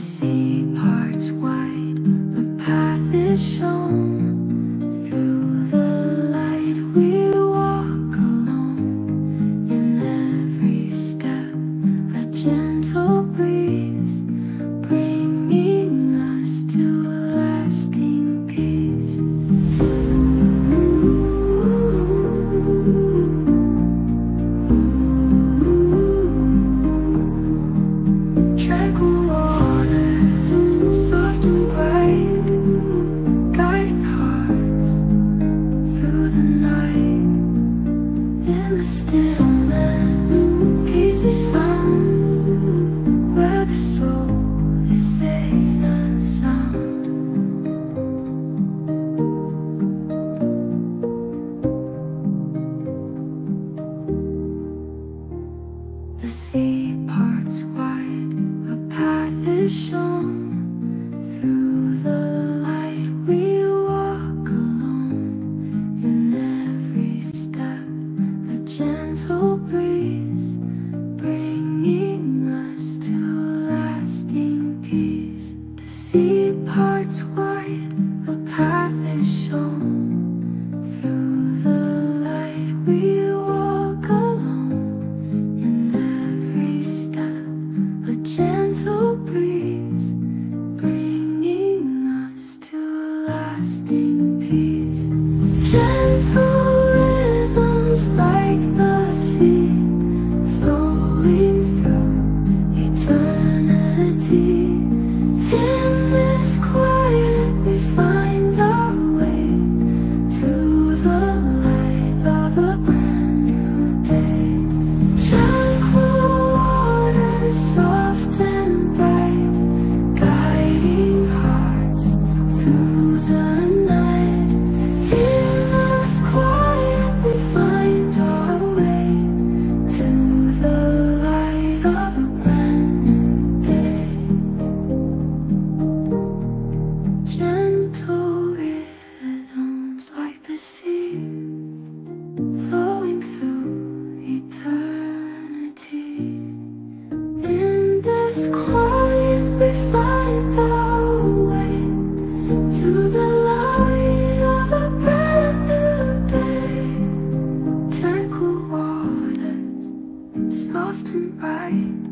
see. still see one night.